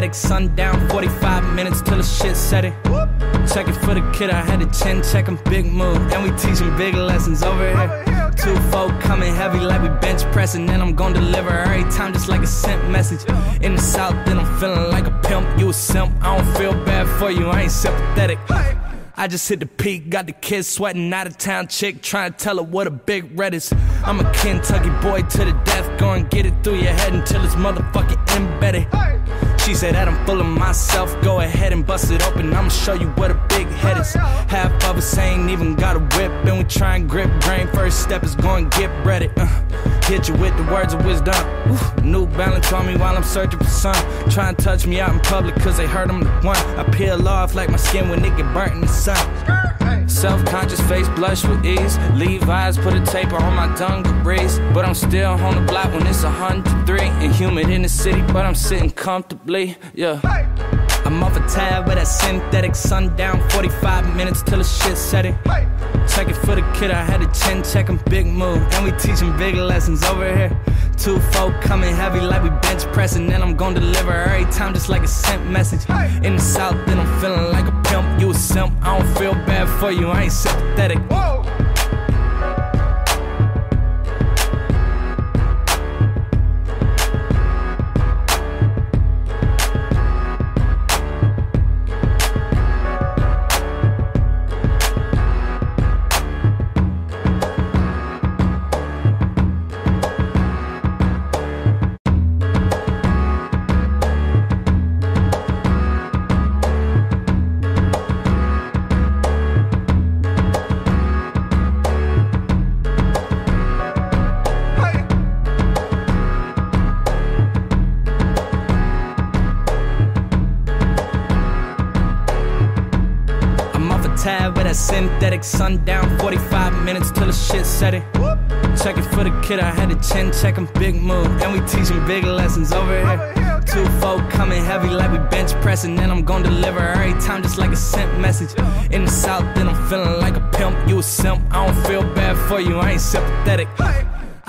tab with that synthetic sundown. 45 minutes till the shit set it. Check it for the kid, I had a chin check him, big move. And we teaching big lessons over here. Two folk coming heavy like we bench pressing. And I'm gonna deliver every time just like a sent message. In the south, then I'm feeling like a pimp. You a simp, I don't feel bad for you, I ain't sympathetic. I just hit the peak, got the kids sweating out of town chick, trying to tell her what a big red is. I'm a Kentucky boy to the death, go and get it through your head until it's motherfucking embedded. She said that I'm full of myself, go ahead and bust it open, I'ma show you what a big head is. Half of us ain't even got a whip, and we try and grip brain. First step is going get ready. Uh, hit you with the words of wisdom. Ooh, New balance on me while I'm searching for sun. Try and touch me out in public, cause they heard I'm the one. I peel off like my skin when it get burnt in the sun. Self conscious face blush with ease. Levi's put a taper on my dungarees. But I'm still on the block when it's 103 and humid in the city, but I'm sitting comfortably. Yeah. I'm off a tab with that synthetic sundown. 45 minutes till the shit set it. Check it for the kid, I had a chin check him, big move. And we teaching big lessons over here. Two folk coming heavy like we bench pressing. And I'm gonna deliver every time just like a sent message. In the south, then I'm feeling like a pimp. You a simp, I don't feel bad for you, I ain't sympathetic. I'm synthetic sundown. 45 minutes till the shit set it. Check it for the kid, I had a chin check him, big move. And we teaching big lessons over here. Two folk coming heavy like we bench pressing. And I'm gonna deliver every time just like a sent message. In the south, then I'm feeling like a pimp. You a simp, I don't feel bad for you, I ain't sympathetic.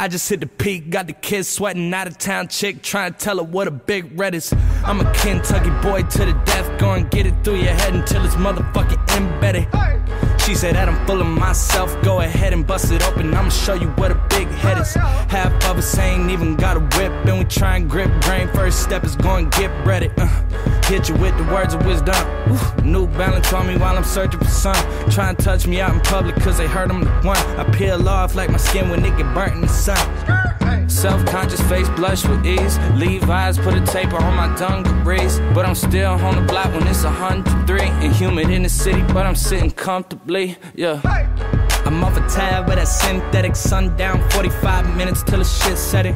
I just hit the peak, got the kids sweating out of town chick, trying to tell her what a big red is. I'm a Kentucky boy to the death, go and get it through your head until it's motherfucking embedded. She said that I'm full of myself, go ahead and bust it open, I'ma show you what a big head is. Half of us ain't even got a whip, and we try and grip brain. First step is going get ready. Uh, hit you with the words of wisdom. Ooh, New balance on me while I'm searching for sun. Try and touch me out in public, cause they heard I'm the one. I peel off like my skin when it get burnt in the sun. Self conscious face blush with ease. Levi's put a taper on my dungarees. But I'm still on the block when it's 103 and humid in the city, but I'm sitting comfortably. Yeah. I'm off a tab with that synthetic sundown. 45 minutes till the shit set it.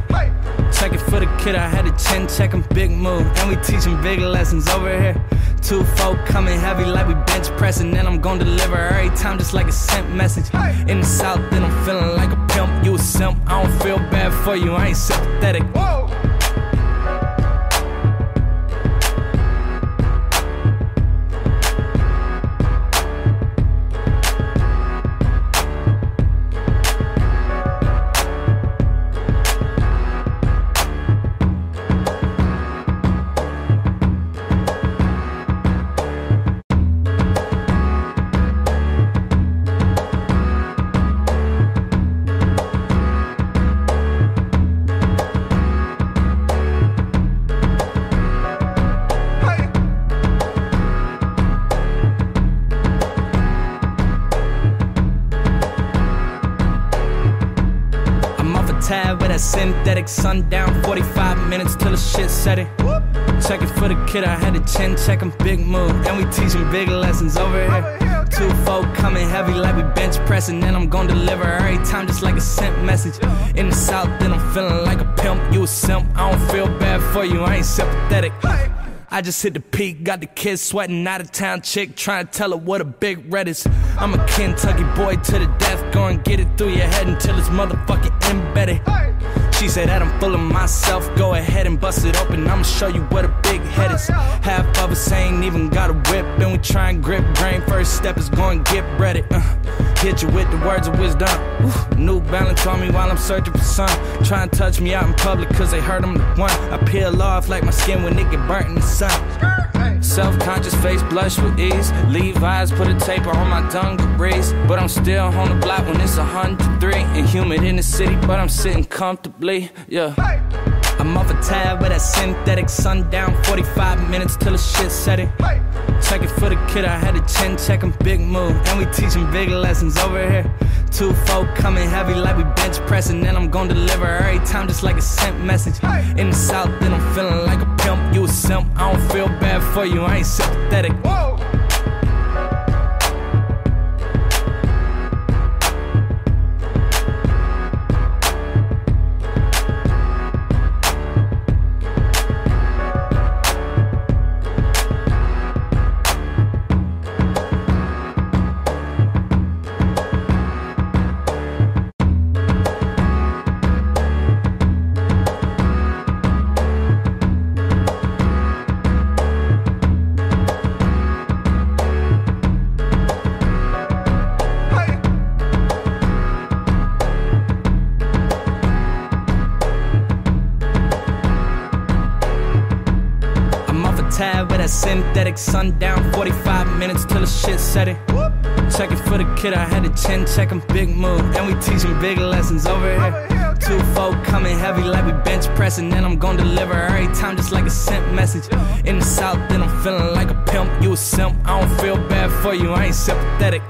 Check it for the kid, I had a chin check him, big move. And we teaching big lessons over here. Two folk coming heavy like we bench pressing. And I'm gonna deliver every time just like a sent message. In the south, then I'm feeling like a pimp. You a simp, I don't feel bad for you, I ain't sympathetic. I'm sundown. 45 minutes till the shit set it. Check it for the kid, I had a chin check him, big move. And we teach teaching big lessons over here. Two folk coming heavy like we bench pressing. And I'm gonna deliver every time just like a sent message. In the south, then I'm feeling like a pimp. You a simp, I don't feel bad for you, I ain't sympathetic. I just hit the peak, got the kids sweating out of town chick, trying to tell her what a big red is. I'm a Kentucky boy to the death, go and get it through your head until it's motherfucking embedded. She said that I'm full of myself. Go ahead and bust it open. I'ma show you what a big head is. Half of us ain't even got a whip, and we try and grip brain. First step is going get ready. Uh, hit you with the words of wisdom. New Balance on me while I'm searching for sun. Try and touch me out in public, cause they heard I'm the one. I peel off like my skin when it get burnt in the sun. Self conscious face blush with ease. Levi's put a taper on my dungarees. But I'm still on the block when it's 103. And humid in the city, but I'm sitting comfortably. Yeah. I'm off a tab with that synthetic sundown. 45 minutes till the shit set it. Check it for the kid, I had a chin check him, big move. And we teaching big lessons over here. Two folk coming heavy like we bench pressing. And I'm gonna deliver every time just like a sent message. In the south, then I'm feeling like a pimp. You a simp, I don't feel bad for you, I ain't sympathetic. I'm sundown. 45 minutes till the shit set it. Check it for the kid, I had a chin check him, big move. And we teach teaching big lessons over here. Two folk coming heavy like we bench pressing. And I'm gonna deliver every time just like a sent message. In the south, then I'm feeling like a pimp. You a simp, I don't feel bad for you, I ain't sympathetic.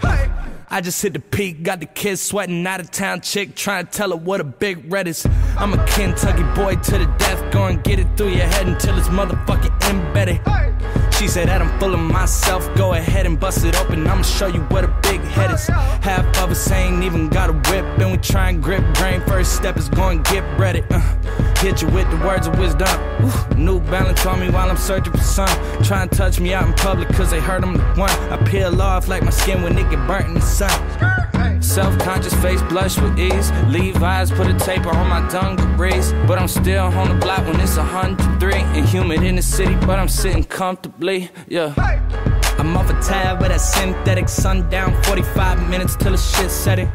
I just hit the peak, got the kids sweating out of town chick, trying to tell her what a big red is. I'm a Kentucky boy to the death, go and get it through your head until it's motherfucking embedded. She said that I'm full of myself, go ahead and bust it open, I'ma show you what a big head is. Half of us ain't even got a whip, and we try and grip brain. First step is going get ready. Uh, hit you with the words of wisdom. Ooh, New Balance on me while I'm searching for sun. Try and touch me out in public, cause they heard I'm the one. I peel off like my skin when it get burnt in the sun. Self conscious face blush with ease. Levi's put a taper on my dungarees. But I'm still on the block when it's 103. And humid in the city, but I'm sitting comfortably. Yeah. I'm off a tab with that synthetic sundown. 45 minutes till the shit set it.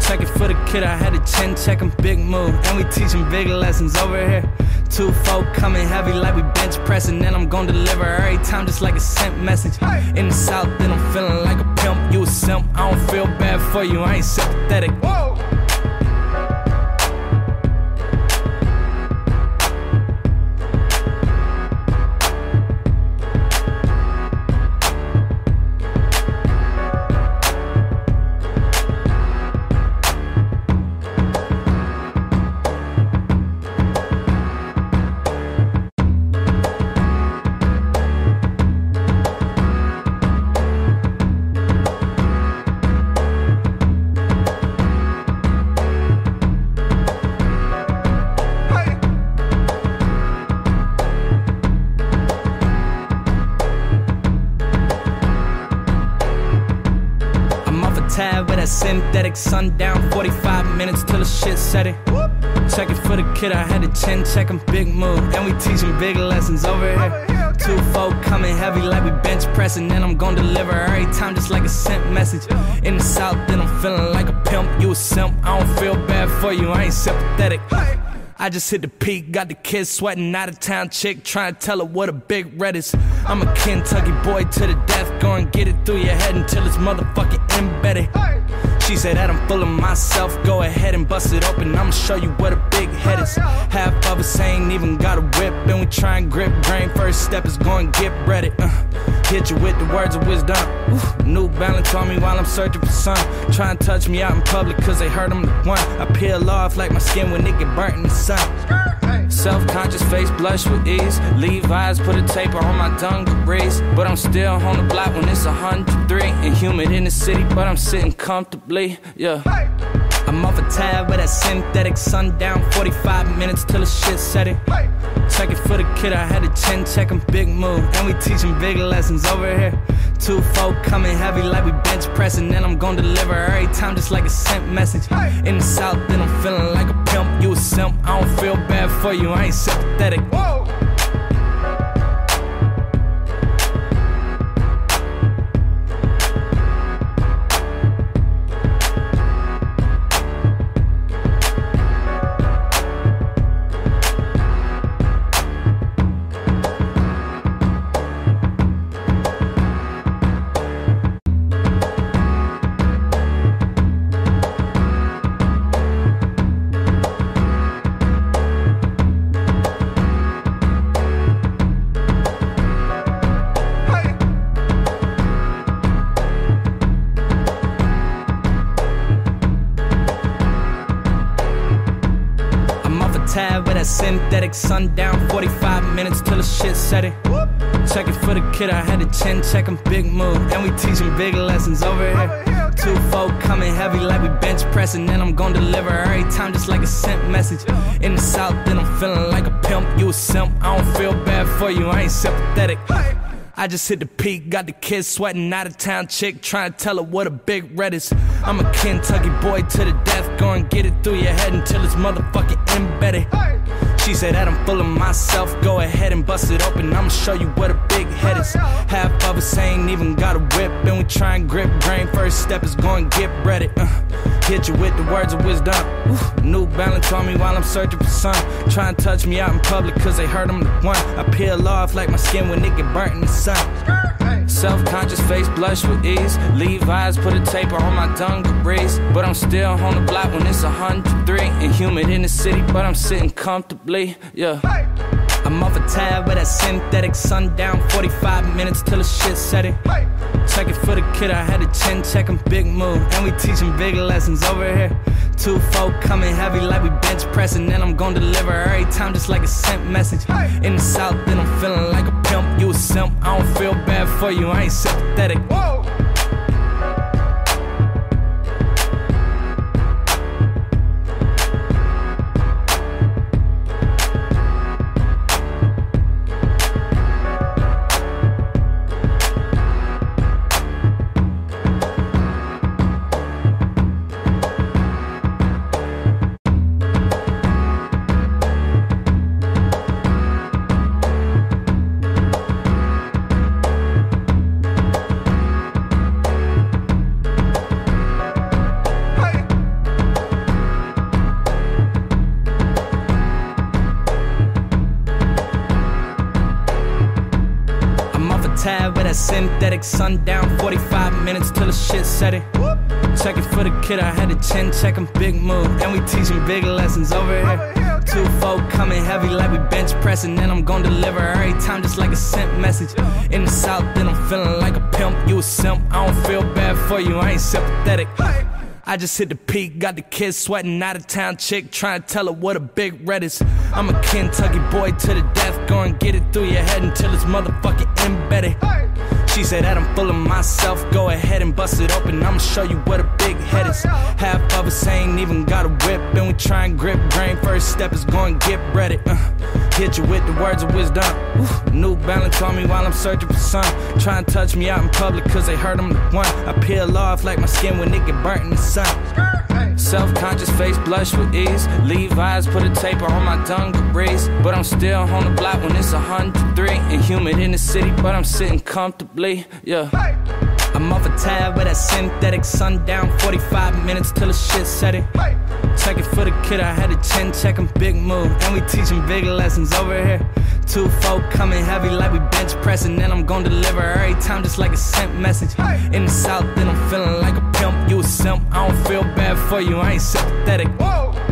Check it for the kid, I had a chin check him, big move. And we teaching big lessons over here. Two folk coming heavy like we bench pressing. And I'm gonna deliver every time just like a sent message. In the south, then I'm feeling like a pimp. You a simp, I don't feel bad for you, I ain't sympathetic. I'm synthetic sundown. 45 minutes till the shit set it. Check it for the kid, I had a chin check him, big move. And we teaching big lessons over here. Two folk coming heavy like we bench pressing. And I'm gonna deliver every time just like a sent message. In the south, then I'm feeling like a pimp. You a simp, I don't feel bad for you, I ain't sympathetic. I just hit the peak, got the kids sweating out of town chick, trying to tell her what a big red is. I'm a Kentucky boy to the death, go and get it through your head until it's motherfucking embedded. She said that I'm full of myself, go ahead and bust it open, I'ma show you what a big head is. Half of us ain't even got a whip, and we try and grip brain. First step is going get ready. Uh, hit you with the words of wisdom. New Balance on me while I'm searching for sun. Try and touch me out in public, cause they heard I'm the one. I peel off like my skin when it get burnt in the sun. Self conscious face blush with ease. Levi's put a taper on my dungarees. But I'm still on the block when it's 103. And humid in the city, but I'm sitting comfortably. Yeah. I'm I'm off a tab with that synthetic sundown. 45 minutes till the shit set it. Check it for the kid, I had a chin check him, big move. And we teaching big lessons over here. Two folk coming heavy like we bench pressing. And I'm gonna deliver every time just like a sent message. In the south, then I'm feeling like a pimp. You a simp, I don't feel bad for you, I ain't sympathetic. Whoa. Synthetic sundown. 45 minutes till the shit set it. Check it for the kid, I had a chin check him, big move. And we teaching big lessons over here. Two folk coming heavy like we bench pressing. And I'm gonna deliver every time just like a sent message. In the south, then I'm feeling like a pimp. You a simp, I don't feel bad for you, I ain't sympathetic. I just hit the peak, got the kids sweating, out of town chick, trying to tell her what a big red is. I'm a Kentucky boy to the death, go and get it through your head until it's motherfucking embedded. She said that I'm full of myself, go ahead and bust it open, I'ma show you what a big head is. Half of us ain't even got a whip, and we try and grip brain. First step is going get ready. Uh, hit you with the words of wisdom. New balance on me while I'm searching for sun. Try and touch me out in public, cause they heard I'm the one. I peel off like my skin when it get burnt in the sun. Self conscious face blush with ease. Levi's put a taper on my dungarees. But I'm still on the block when it's 103 and humid in the city, but I'm sitting comfortably. Yeah. I'm off a tab with that synthetic sundown. 45 minutes till the shit set. Check it for the kid, I had a chin check him, big move. And we teaching big lessons over here. Two folk coming heavy like we bench pressing. And I'm gonna deliver every time just like a sent message. In the south, then I'm feeling like a pimp. You a simp, I don't feel bad for you, I ain't sympathetic. Whoa. Synthetic sundown. 45 minutes till the shit set it. Check it for the kid, I had a chin check him, big move. And we teaching big lessons over here. Two folk coming heavy like we bench pressing. And I'm gonna deliver every time just like a sent message. In the south, then I'm feeling like a pimp. You a simp, I don't feel bad for you, I ain't sympathetic. I just hit the peak, got the kids sweating, out of town chick, trying to tell her what a big red is. I'm a Kentucky boy to the death, go and get it through your head until it's motherfucking embedded. She said that I'm full of myself, go ahead and bust it open, I'ma show you what a big head is. Half of us ain't even got a whip, and we try and grip brain. First step is going get breaded. Uh, hit you with the words of wisdom. New balance on me while I'm searching for sun. Try and touch me out in public, cause they heard I'm the one. I peel off like my skin when it get burnt in the sun. Self conscious face blush with ease. Levi's put a taper on my dungarees. But I'm still on the block when it's 103 and humid in the city, but I'm sitting comfortably. Yeah. I'm off a tab with that synthetic sundown. 45 minutes till the shit set it. Check it for the kid, I had a chin check him, big move. And we teaching big lessons over here. Two folk coming heavy like we bench pressing. And I'm gonna deliver every time just like a sent message. In the south, then I'm feeling like a pimp. You a simp, I don't feel bad for you, I ain't sympathetic. Whoa.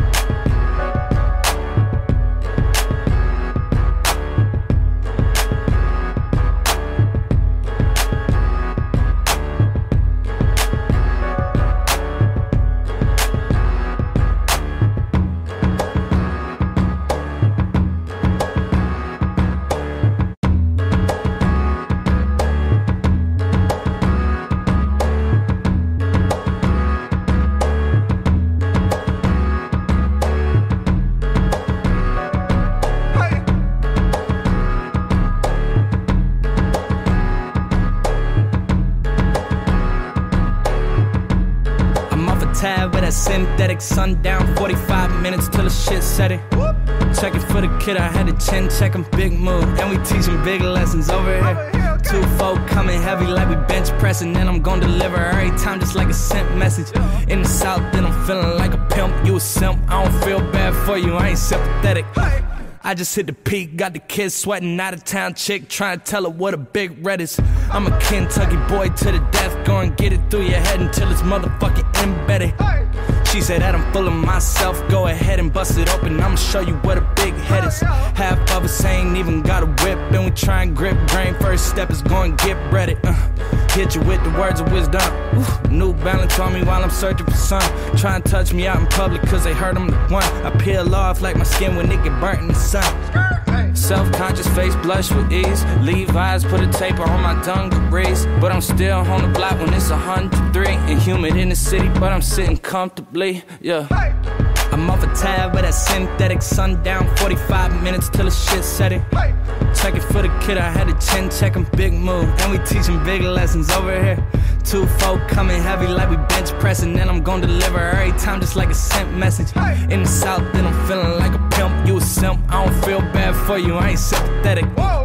Synthetic sundown. 45 minutes till the shit set it. Checking for the kid, I had a chin check him, big move. And we teaching big lessons over here. Two folk coming heavy like we bench pressing. And I'm gonna deliver every time just like a sent message. In the south, then I'm feeling like a pimp. You a simp, I don't feel bad for you, I ain't sympathetic. I just hit the peak, got the kids sweating, out of town chick, trying to tell her what a big red is. I'm a Kentucky boy to the death, go and get it through your head until it's motherfucking embedded. She said that I'm full of myself, go ahead and bust it open, I'ma show you what a big head is. Half of us ain't even got a whip, and we try and grip brain. First step is going get ready. Uh, hit you with the words of wisdom. Ooh, New balance on me while I'm searching for sun. Try and touch me out in public, cause they heard I'm the one. I peel off like my skin when it get burnt in the sun. Self-conscious face blush with ease. Levi's put a taper on my dungarees. But I'm still on the block when it's 103 and humid in the city, but I'm sitting comfortably. Yeah. I'm off a tab with that synthetic sundown. 45 minutes till the shit set it. Check it for the kid, I had a chin check him, big move. And we teaching big lessons over here. Two folk coming heavy like we bench pressing. And I'm gonna deliver every time just like a sent message. In the south, then I'm feeling like a pimp. You a simp, I don't feel bad for you, I ain't sympathetic. I'm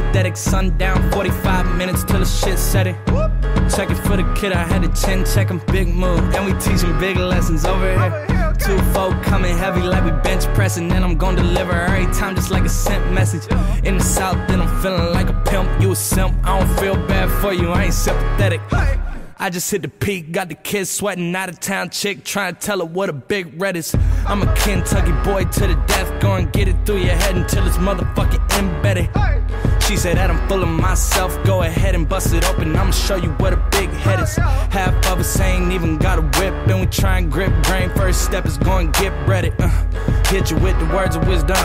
synthetic sundown. 45 minutes till the shit set it. Check it for the kid, I had a chin check him, big move. And we teaching big lessons over here. Two folk coming heavy like we bench pressing. And I'm gonna deliver every time just like a sent message. In the south, then I'm feeling like a pimp. You a simp, I don't feel bad for you, I ain't sympathetic. I just hit the peak, got the kids sweating, out of town chick, trying to tell her what a big red is. I'm a Kentucky boy to the death, go and get it through your head until it's motherfucking embedded. She said that I'm full of myself, go ahead and bust it open, I'ma show you what a big head is. Half of us ain't even got a whip, and we try and grip brain. First step is going get ready. Uh, hit you with the words of wisdom.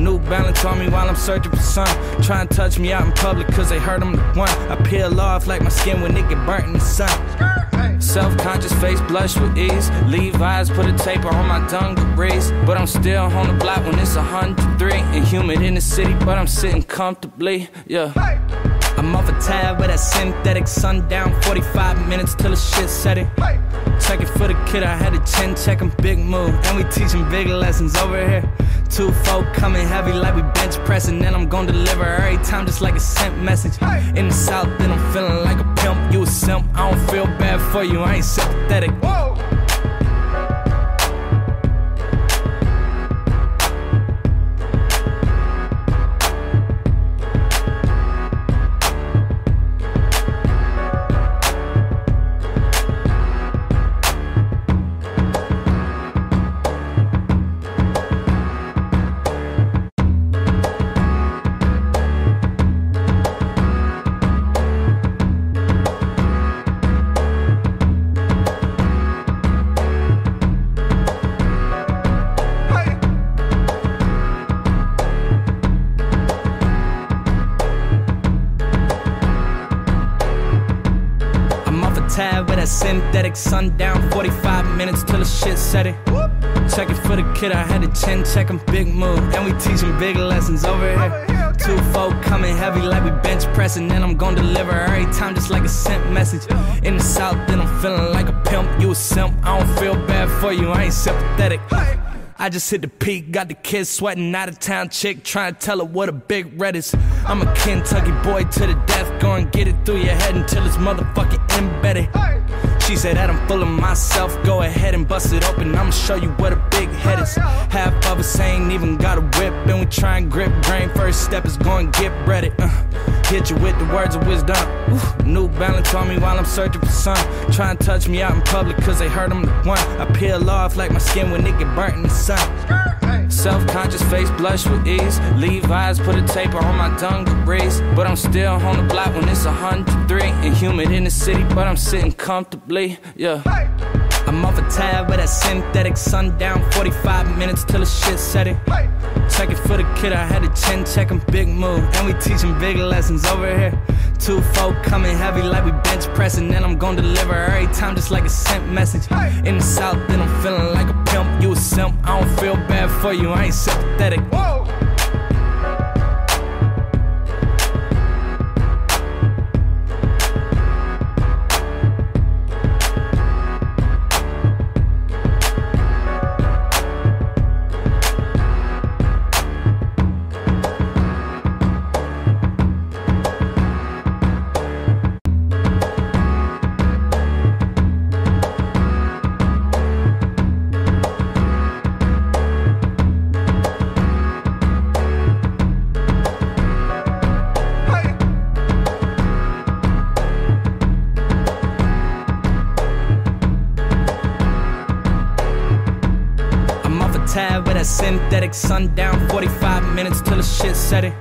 New balance on me while I'm searching for sun. Try and touch me out in public, cause they heard I'm the one. I peel off like my skin when it get burnt in the sun. Self-conscious face blush with ease. Levi's put a taper on my dungarees. But I'm still on the block when it's 103 and humid in the city, but I'm sitting comfortably. Yeah. I'm off a tab with that synthetic sundown. 45 minutes till the shit set it. Check it for the kid, I had a chin check him, big move. And we teaching big lessons over here. Two folk coming heavy like we bench pressing. And I'm gonna deliver every time just like a sent message. In the south, then I'm feeling like a pimp. You a simp, I don't feel bad for you, I ain't sympathetic. I'm synthetic sundown. 45 minutes till the shit set it. Check it for the kid, I had a chin check him, big move. And we teaching big lessons over here. Two folk coming heavy like we bench pressing. And I'm gonna deliver every time just like a sent message. In the south, then I'm feeling like a pimp. You a simp, I don't feel bad for you, I ain't sympathetic. I just hit the peak, got the kids sweating, out of town chick, trying to tell her what a big red is. I'm a Kentucky boy to the death, go and get it through your head until it's motherfucking embedded. She said that I'm full of myself, go ahead and bust it open, I'ma show you what a big head is. Half of us ain't even got a whip, and we try and grip brain. First step is going get breaded. Uh, Hit you with the words of wisdom. Ooh, New balance on me while I'm searching for sun. Try and touch me out in public cause they heard I'm the one. I peel off like my skin when it get burnt in the sun. Self conscious face blush with ease. Levi's put a taper on my dungarees. But I'm still on the block when it's 103. And humid in the city, but I'm sitting comfortably. Yeah. I'm off a tab with that synthetic sundown. 45 minutes till the shit set it. Check it for the kid, I had a chin check him, big move. And we teaching big lessons over here. Two folk coming heavy like we bench pressing. And I'm gonna deliver every time just like a sent message. In the south, then I'm feeling like a pimp. You a simp, I don't feel bad for you, I ain't sympathetic. Whoa. Synthetic sundown 45 minutes till the shit set it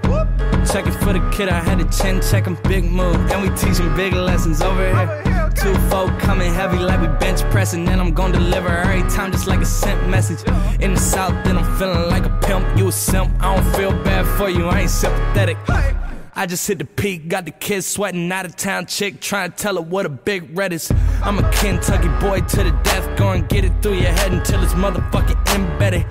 check it for the kid i had a chin check him big move and we teaching big lessons over here. Two folk coming heavy like we bench pressing and i'm gonna deliver every time just like a sent message. In the south then i'm feeling like a pimp. You a simp i don't feel bad for you i ain't sympathetic. I just hit the peak, got the kids sweating out of town chick, trying to tell her what a big red is. I'm a Kentucky boy to the death, go and get it through your head until it's motherfucking embedded.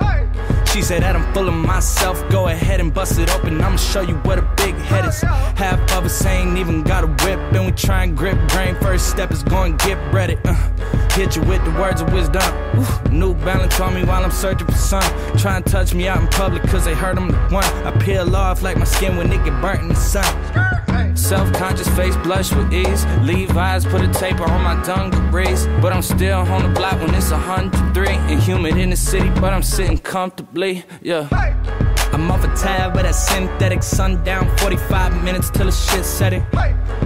She said that I'm full of myself. Go ahead and bust it open. I'ma show you what a big head is. Half of us ain't even got a whip, and we try and grip brain. First step is going get ready. Uh, hit you with the words of wisdom. New balance on me while I'm searching for sun. Try and touch me out in public, cause they heard I'm the one. I peel off like my skin when it get burnt in the sun. Self-conscious face blush with ease. Levi's put a taper on my dungarees. But I'm still on the block when it's 103. And humid in the city, but I'm sitting comfortably. Yeah. I'm off a tab with that synthetic sundown. 45 minutes till the shit set it.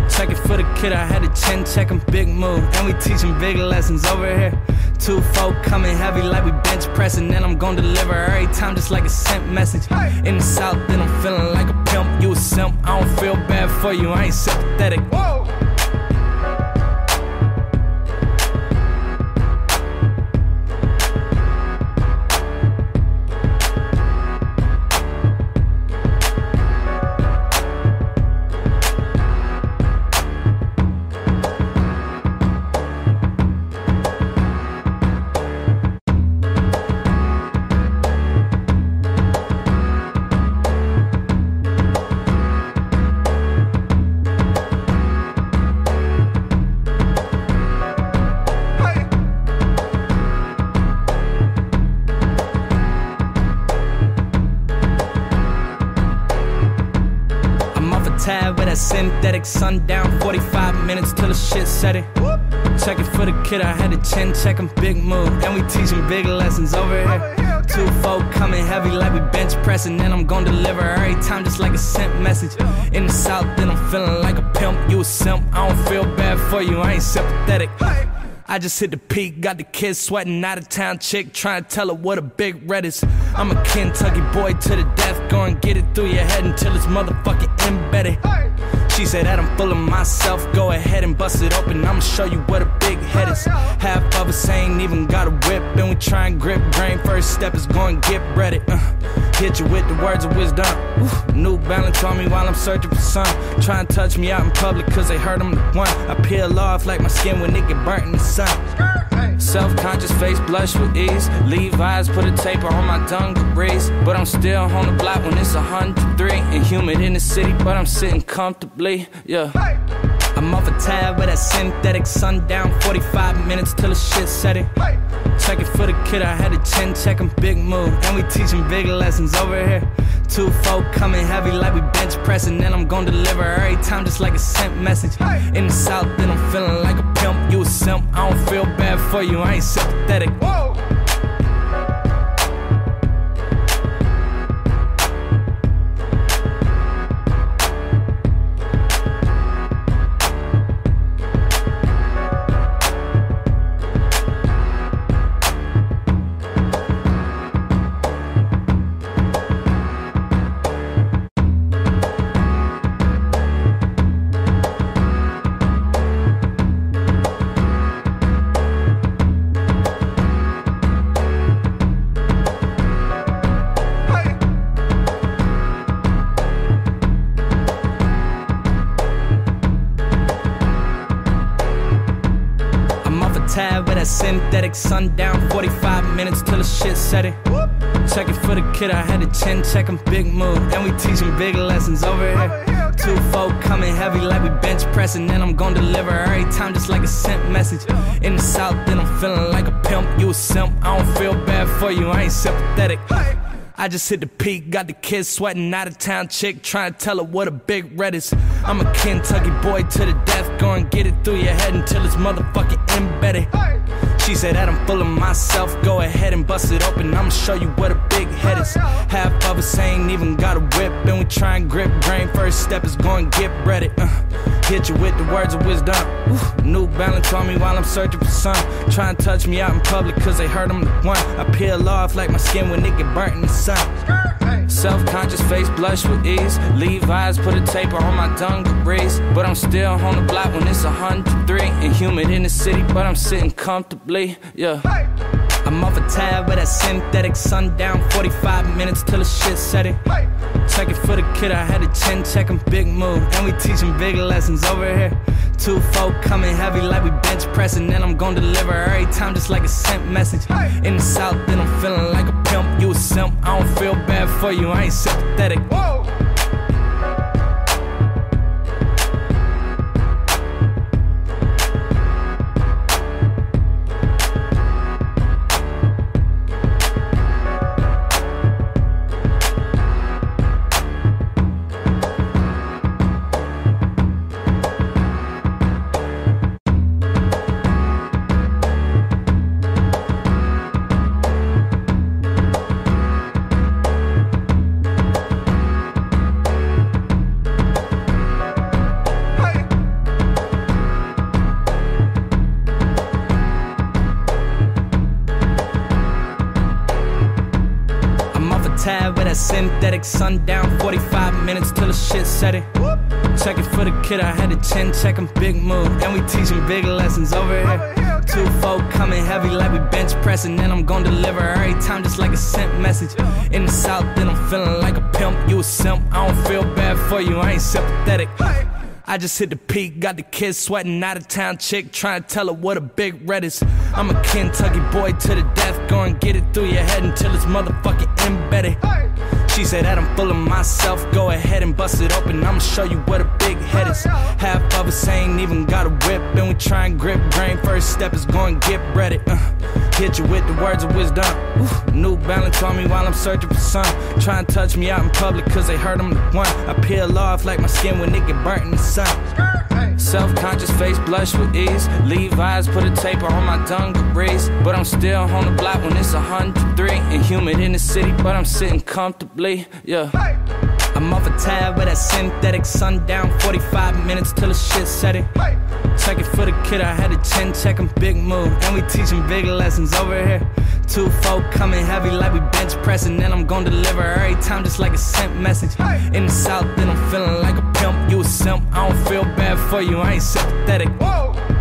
Check it for the kid, I had a chin check him, big move. And we teaching big lessons over here. Two folk coming heavy like we bench pressing. And I'm gonna deliver every time just like a sent message. In the south, then I'm feeling like a pimp. You a simp, I don't feel bad for you, I ain't sympathetic. Whoa. Synthetic sundown 45 minutes till the shit set it. Check it for the kid i had a chin check him big move. And we teaching big lessons over here. Two folk coming heavy like we bench pressing and i'm gonna deliver every time just like a sent message. In the south then i'm feeling like a pimp. You a simp i don't feel bad for you i ain't sympathetic. I just hit the peak, got the kids sweating out of town chick, trying to tell her what a big red is. I'm a Kentucky boy to the death, go and get it through your head until it's motherfucking embedded. She said that I'm full of myself. Go ahead and bust it open. I'ma show you what a big head is. Half of us ain't even got a whip, and we try and grip brain. First step is going get breaded. Uh, hit you with the words of wisdom. New balance on me while I'm searching for sun. Try and touch me out in public, cause they heard I'm the one. I peel off like my skin when it get burnt in the sun. Self-conscious face blush with ease. Levi's put a taper on my dungarees. But I'm still on the block when it's 103. And humid in the city, but I'm sitting comfortably. Yeah. I'm off a tab with that synthetic sundown. 45 minutes till the shit set it. Check it for the kid, I had a chin check him, big move. And we teaching big lessons over here. Two folk coming heavy like we bench pressing. And I'm gonna deliver every time just like a sent message. In the south, then I'm feeling like a pimp. You a simp, I don't feel bad for you, I ain't sympathetic. Whoa. Synthetic. Sundown, 45 minutes till the shit set it. Check it for the kid, I had a chin check him, big move. And we teach teaching big lessons over here. Two four coming heavy like we bench pressing. And I'm gonna deliver every time just like a sent message. In the south, then I'm feeling like a pimp. You a simp, I don't feel bad for you, I ain't sympathetic. I just hit the peak, got the kids sweating out of town chick, trying to tell her what a big red is. I'm a Kentucky boy to the death, go and get it through your head until it's motherfucking embedded. She said that I'm full of myself, go ahead and bust it open, I'ma show you what a big head is. Half of us ain't even got a whip, and we try and grip brain. First step is going get breaded. Uh, hit you with the words of wisdom. Ooh, New balance on me while I'm searching for sun. Try and touch me out in public, cause they heard I'm the one. I peel off like my skin when it get burnt in the sun. Self-conscious face blush with ease. Levi's put a taper on my dungarees. But I'm still on the block when it's 103 And humid in the city but I'm sitting comfortably, yeah. I'm off a tab with that synthetic sundown. 45 minutes till the shit set it Check it for the kid, I had a chin check him, big move. And we teaching big lessons over here Two four coming heavy like we bench pressing And I'm gonna deliver every time just like a sent message. In the south then I'm feeling like a pimp. You a simp, I don't feel bad for you, I ain't sympathetic. I'm synthetic sundown 45 minutes till the shit set it Check it for the kid, I had a chin check him, big move. And we teaching big lessons over here. Two four coming heavy like we bench pressing And I'm gonna deliver every time just like a sent message. In the south then I'm feeling like a pimp. You a simp, I don't feel bad for you, I ain't sympathetic. I just hit the peak, got the kids sweating out of town chick, trying to tell her what a big red is. I'm a Kentucky boy to the death, go and get it through your head until it's motherfucking embedded. She said that I'm full of myself, go ahead and bust it open, I'ma show you what a big head is. Half of us ain't even got a whip, and we try and grip brain. First step is going get breaded. Uh, hit you with the words of wisdom. Ooh, New balance on me while I'm searching for sun. Try and touch me out in public, cause they heard I'm the one. I peel off like my skin when it get burnt in the sun. Self-conscious face blush with ease Levi's put a taper on my dungarees But I'm still on the block when it's 103 And humid in the city but I'm sitting comfortably, yeah. I'm off a tab with that synthetic sundown 45 minutes till the shit set it. Check it for the kid, I had a chin check him, big move. And we teaching big lessons over here. Two folk coming heavy like we bench pressing And I'm gonna deliver every time just like a sent message. In the south then I'm feeling like a pimp. You a simp, I don't feel bad for you, I ain't sympathetic. I'm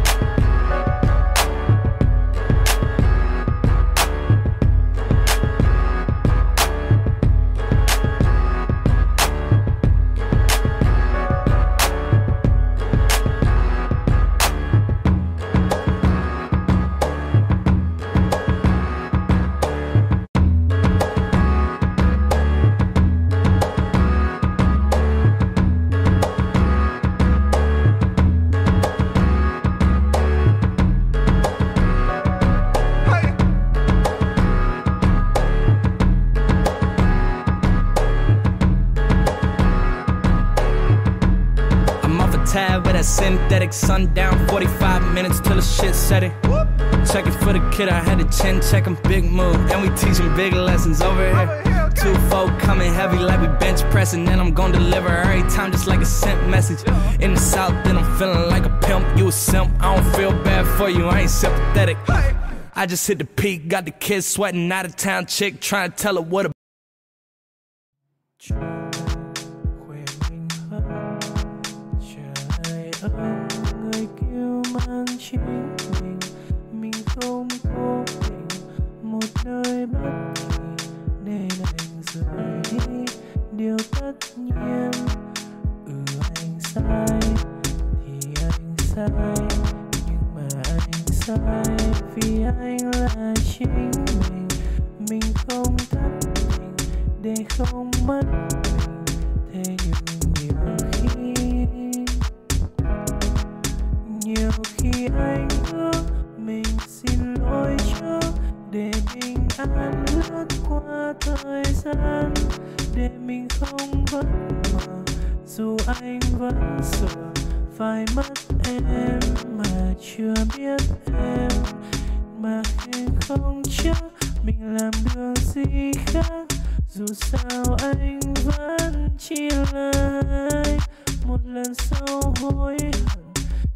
synthetic sundown 45 minutes till the shit set it Check it for the kid, I had a chin check him, big move And we teach teaching big lessons over here. Two four coming heavy like we bench pressing And I'm gonna deliver every time just like a sent message. In the south then I'm feeling like a pimp. You a simp, I don't feel bad for you, I ain't sympathetic. I just hit the peak, got the kids sweating out of town chick Trying to tell her what a thương chính mình. Mình không cố tình một nơi bất kỳ. Nên anh rời đi điều tất nhiên. Ừ anh sai, thì anh sai. Nhưng mà anh sai, vì anh là chính mình. Mình không thất tình, để không mất mình. Thế nhưng anh ước mình xin lỗi trước để bình an lướt qua thời gian. Để mình không vất vả, dù anh vẫn sợ phải mất em mà chưa biết em. Mà khi không chắc mình làm được gì khác, dù sao anh vẫn chỉ là anh một lần sau hối hận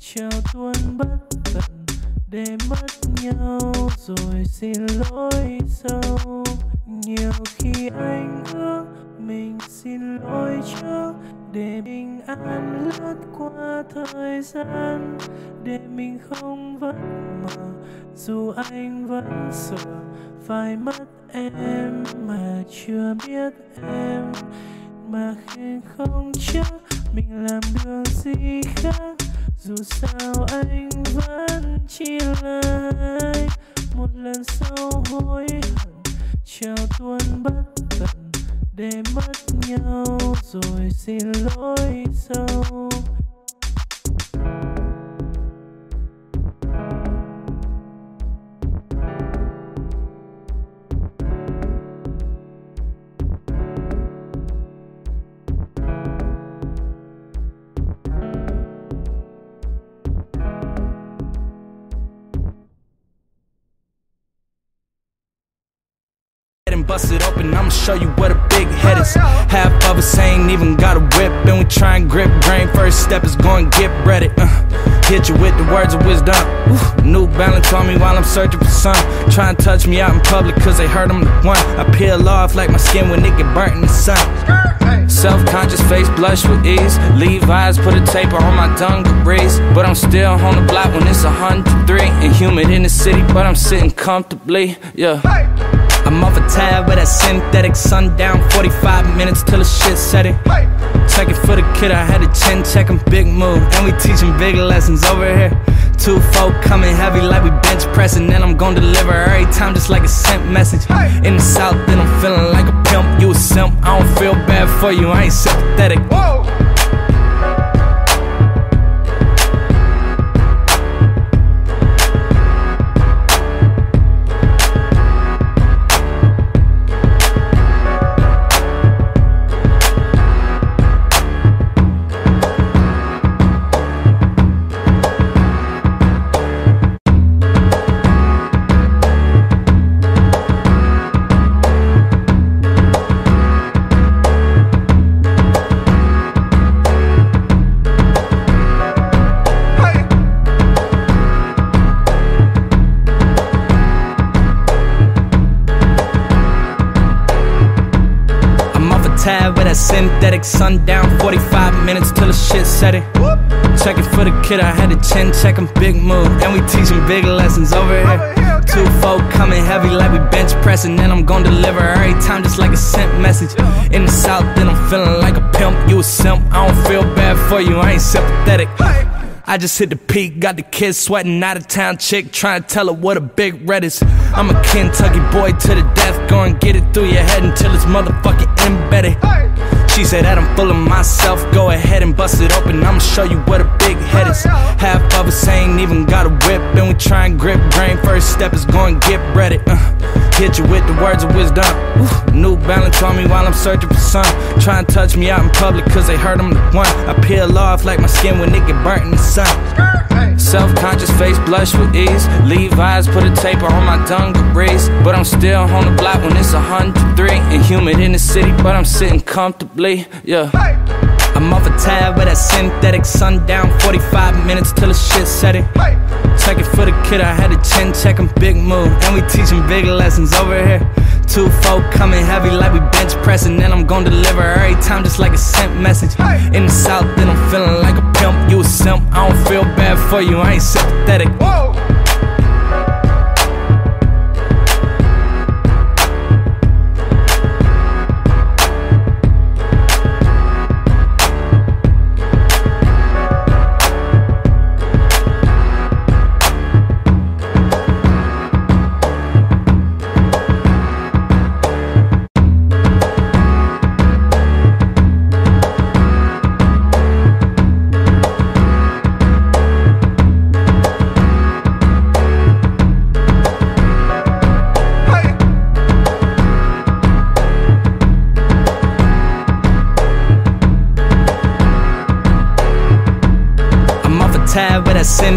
trao tuôn bất tận, để mất nhau rồi xin lỗi sau. Nhiều khi anh ước mình xin lỗi trước, để bình an lướt qua thời gian. Để mình không vẫn vả dù anh vẫn sợ, phải mất em mà chưa biết em. Mà khi không chắc, mình làm được gì khác? Dù sao anh vẫn chỉ là anh một lần sau hối hận trao tuôn bất tận. Để mất nhau rồi xin lỗi sau bust it open, I'ma show you what a big head is. Half of us ain't even got a whip, and we try and grip brain. First step is going get ready. Uh, hit you with the words of wisdom. Ooh, New balance on me while I'm searching for some. Try and touch me out in public, cause they heard I'm the one. I peel off like my skin when it get burnt in the sun. Self conscious face blush with ease. Levi's put a taper on my dungarees. But I'm still on the block when it's 103 and humid in the city, but I'm sitting comfortably. Yeah. Off a tab with that synthetic sundown. 45 minutes till the shit set it Check it for the kid, I had a chin check him, big move. And we teaching big lessons over here. Two folk coming heavy like we bench pressing And I'm gon' deliver every time just like a sent message. In the south then I'm feeling like a pimp, you a simp I don't feel bad for you, I ain't sympathetic. I'm tab with that synthetic sundown 45 minutes till the shit set it Check it for the kid, I had a chin check him, big move. And we teaching big lessons over here. Two folk coming heavy like we bench pressing And I'm gon' deliver every time just like a sent message. In the south then I'm feeling like a pimp, you a simp I don't feel bad for you, I ain't sympathetic I just hit the peak, got the kids sweating out of town chick, trying to tell her what a big red is. I'm a Kentucky boy to the death, go get it through your head until it's motherfucking embedded. She said that I'm full of myself, go ahead and bust it open, I'ma show you what a big head is. Half of us ain't even got a whip, and we try and grip brain. First step is going get ready. Uh, hit you with the words of wisdom. Ooh, New balance on me while I'm searching for some. Try and touch me out in public, cause they heard I'm the one. I peel off like my skin when it get burnt in the sun. Self conscious face blush with ease. Levi's put a taper on my dungarees. But I'm still on the block when it's 103 and humid in the city, but I'm sitting comfortably. Yeah. I'm off a tab with that synthetic sundown 45 minutes till the shit set it Check it for the kid, I had a chin check him, big move. And we teaching big lessons over here. Two folk coming heavy like we bench pressing And I'm gon' deliver every time just like a sent message. In the south then I'm feeling like a pimp, you a simp I don't feel bad for you, I ain't sympathetic. That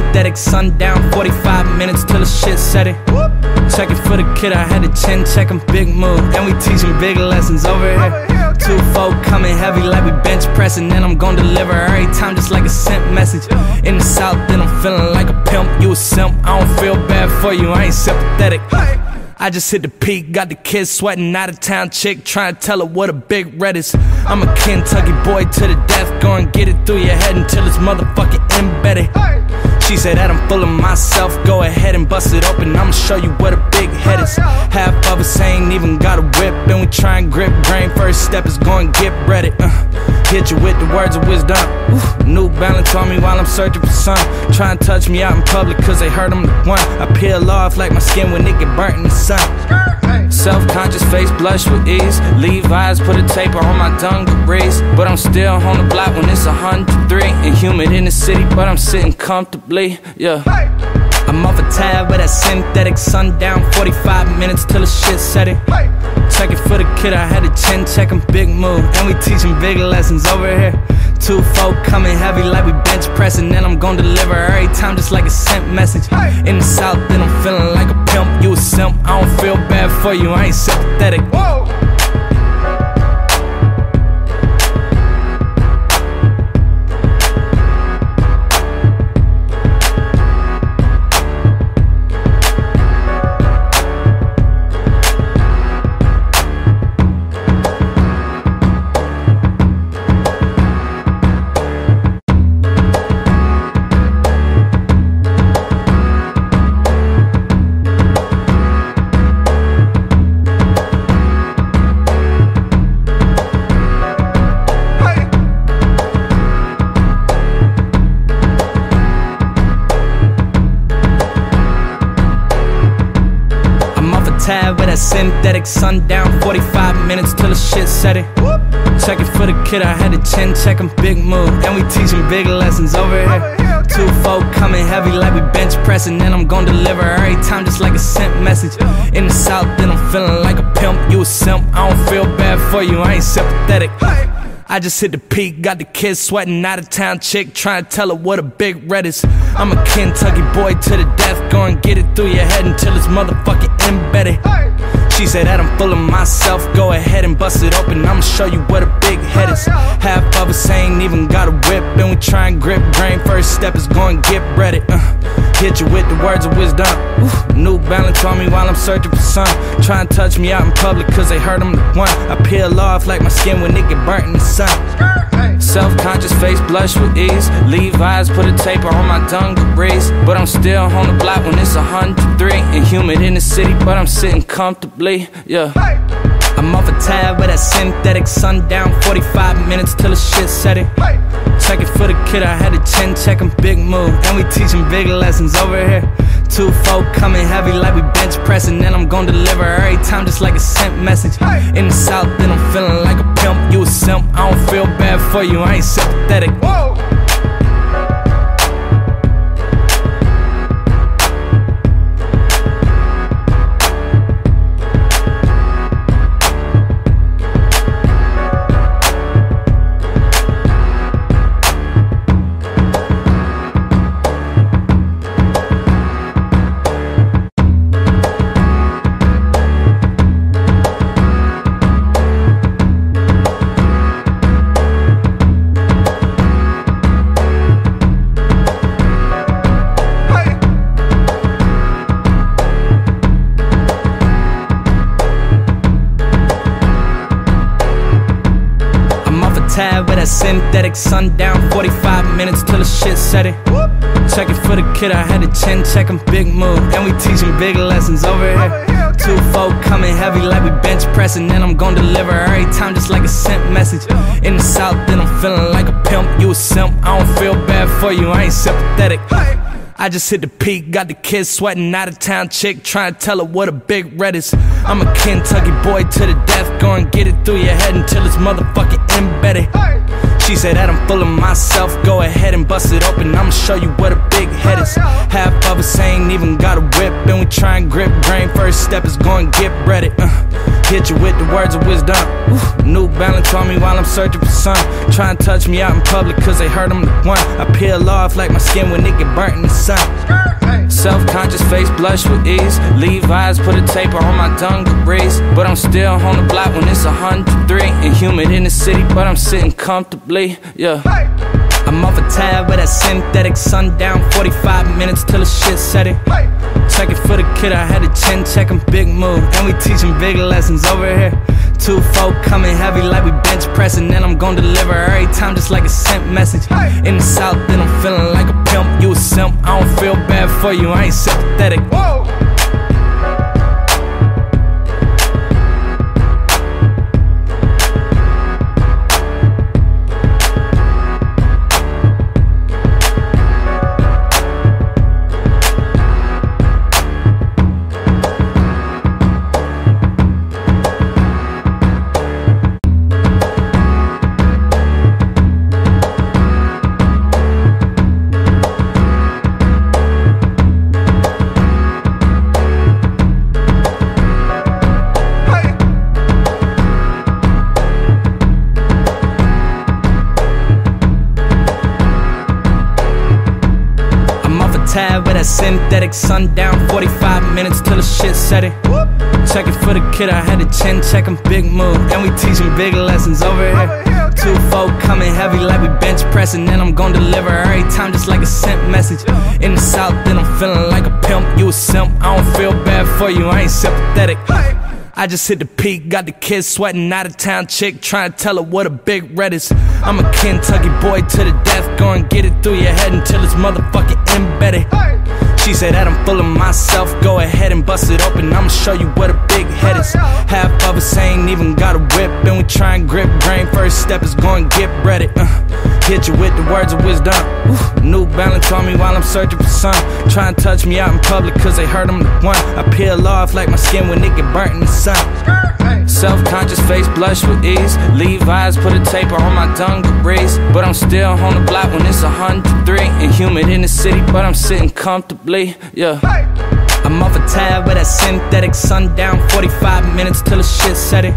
synthetic sundown. 45 minutes till the shit set it. Checking for the kid, I had a chin check him, big move. And we teach teaching big lessons over here. Two folk coming heavy like we bench pressing. And I'm gonna deliver every time just like a sent message. In the south, then I'm feeling like a pimp. You a simp, I don't feel bad for you, I ain't sympathetic. I just hit the peak, got the kids sweating out of town chick, trying to tell her what a big red is. I'm a Kentucky boy to the death, go and get it through your head until it's motherfucking embedded. She said that I'm full of myself, go ahead and bust it open, I'ma show you what a big head is. Half of us ain't even got a whip, and we try and grip grain. First step is going get ready. Uh, hit you with the words of wisdom. Ooh, new balance on me while I'm searching for some. Try and touch me out in public, cause they heard I'm the one. I peel off like my skin when it get burnt in the sun. Self conscious face blush with ease. Levi's put a taper on my dungarees. But I'm still on the block when it's 103 and humid in the city, but I'm sitting comfortably. Yeah. I'm off a tab with that synthetic sundown. 45 minutes till the shit set it. Checking for the kid, I had a chin check him, big move. And we teaching big lessons over here. Two folk coming heavy like we bench pressing. And I'm gonna deliver every time just like a sent message. In the south, then I'm feeling like a pimp. You a simp, I don't feel bad for you, I ain't sympathetic. I'm synthetic sundown. 45 minutes till the shit set it. Checking for the kid, I had a chin check him, big move. And we teach teaching big lessons over here. Two folk coming heavy like we bench pressing. And I'm gonna deliver every time just like a sent message. In the south, then I'm feeling like a pimp. You a simp, I don't feel bad for you, I ain't sympathetic. I just hit the peak, got the kids sweating out of town chick, trying to tell her what a big red is. I'm a Kentucky boy to the death, go and get it through your head until it's motherfucking embedded. She said that I'm full of myself, go ahead and bust it open, I'ma show you what a big head is. Half of us ain't even got a whip, and we try and grip grain. First step is going get ready. Uh, hit you with the words of wisdom. New balance on me while I'm searching for some. Try and touch me out in public, cause they heard I'm the one. I peel off like my skin when it get burnt in the sun. Self conscious face blush with ease. Levi's put a taper on my dungarees. But I'm still on the block when it's 103 and humid in the city, but I'm sitting comfortably. Yeah. I'm off a tab with that synthetic sundown. 45 minutes till the shit set it. Checking for the kid, I had a chin check him, big move. And we teaching big lessons over here. Two folk coming heavy like we bench pressing. And I'm gonna deliver every time just like a sent message. In the south, then I'm feeling like a pimp. You a simp, I don't feel bad for you, I ain't sympathetic. Synthetic sundown. 45 minutes till the shit set it. Checking for the kid, I had a chin check him, big move. And we teaching big lessons over here. Two folk coming heavy like we bench pressing. And I'm gonna deliver every time just like a sent message. In the south, then I'm feeling like a pimp. You a simp, I don't feel bad for you, I ain't sympathetic. I just hit the peak, got the kids sweating out of town chick, trying to tell her what a big red is. I'm a Kentucky boy to the death, go and get it through your head until it's motherfucking embedded. She said that I'm full of myself, go ahead and bust it open, I'ma show you what a big head is. Half of us ain't even got a whip, and we try and grip grain. First step is going get ready. Uh, Hit you with the words of wisdom. New Balance on me while I'm searching for some. Try and touch me out in public cause they heard I'm the one. I peel off like my skin when it get burnt in the sun. Self conscious face blush with ease. Levi's put a taper on my dungarees. But I'm still on the block when it's 103 and humid in the city, but I'm sitting comfortably. Yeah. I'm off a tab with that synthetic sundown. 45 minutes till the shit set it. Check it for the kid, I had a chin check him, big move. And we teaching big lessons over here. Two folk coming heavy like we bench pressing. And I'm gonna deliver every time just like a sent message. In the south, then I'm feeling like a pimp. You a simp, I don't feel bad for you, I ain't sympathetic. I'm synthetic sundown. 45 minutes till the shit set it. Check it for the kid, I had a chin check him, big move. And we teaching big lessons over here. Two folk coming heavy like we bench pressing. Then I'm gonna deliver every time just like a sent message. In the south, then I'm feeling like a pimp. You a simp, I don't feel bad for you, I ain't sympathetic. I just hit the peak, got the kids sweating out of town chick, trying to tell her what a big red is. I'm a Kentucky boy to the death, go and get it through your head until it's motherfucking embedded. She said that I'm full of myself, go ahead and bust it open, I'ma show you what a big head is. Half of us ain't even got a whip, and we try and grip brain. First step is going get ready Uh, hit you with the words of wisdom. Ooh, New Balance on me while I'm searching for some. Try and touch me out in public, cause they heard I'm the one. I peel off like my skin when it get burnt in the sun. Self conscious face blush with ease. Levi's put a taper on my dungarees. But I'm still on the block when it's 103 and humid in the city, but I'm sitting comfortably. Yeah. I'm off a tab with that synthetic sundown. 45 minutes till the shit set it.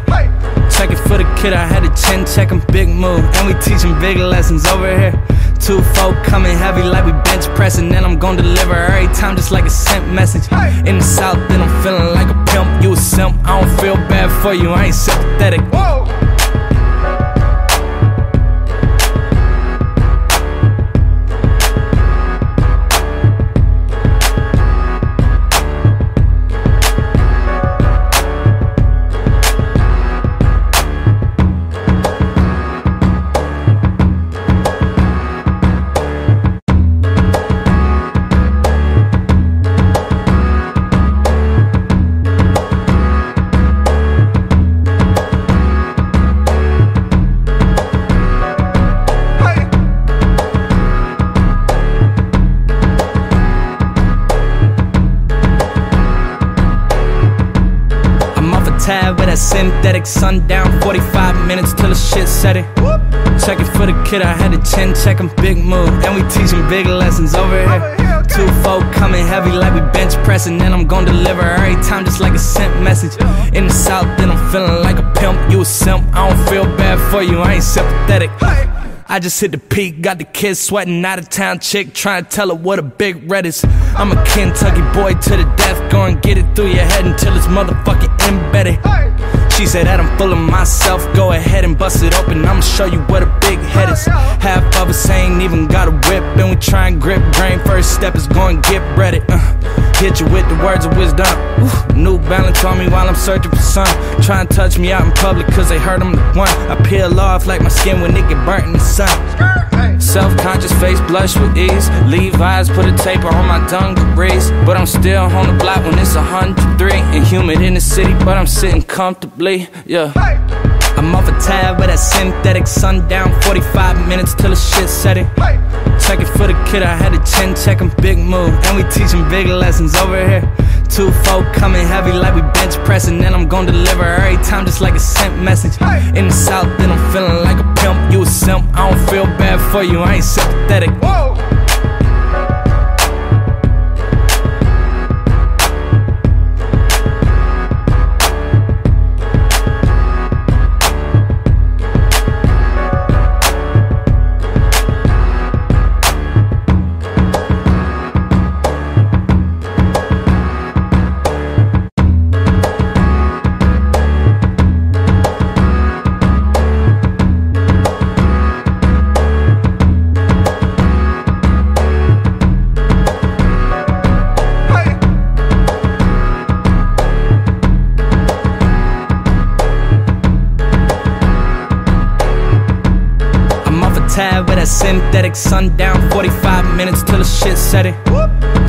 Check it for the kid, I had a chin check him, big move. And we teaching big lessons over here. Two folk coming heavy like we bench pressing. Then I'm gonna deliver every time just like a sent message. In the south, then I'm feeling like a pimp. You a simp, I don't feel bad for you, I ain't sympathetic. I'm synthetic sundown. 45 minutes till the shit set it. Check it for the kid, I had a chin check him, big move. And we teaching big lessons over here. Two folk coming heavy like we bench pressing. Then I'm gonna deliver every time just like a sent message. In the south, then I'm feeling like a pimp. You a simp, I don't feel bad for you, I ain't sympathetic. I just hit the peak, got the kids sweating out of town chick, trying to tell her what a big red is. I'm a Kentucky boy to the death, go and get it through your head until it's motherfucking embedded. She said that I'm full of myself, go ahead and bust it open, I'ma show you what a big head is. Half of us ain't even got a whip, and we try and grip brain. First step is going get breaded. Uh, hit you with the words of wisdom. Ooh, New Balance on me while I'm searching for some. Try and touch me out in public, cause they heard I'm the one. I peel off like my skin when it get burnt in the sun. Self conscious face blush with ease. Levi's put a taper on my dungarees. But I'm still on the block when it's 103 and humid in the city, but I'm sitting comfortably. Yeah. I'm off a tab with that synthetic sundown. 45 minutes till the shit set it. Check it for the kid, I had a chin check him, big move. And we teaching big lessons over here. Two folk coming heavy like we bench pressing. Then I'm gonna deliver every time just like a sent message. In the south, then I'm feeling like a pimp. You a simp, I don't feel bad for you, I ain't sympathetic. tad that synthetic sundown. 45 minutes till the shit set it.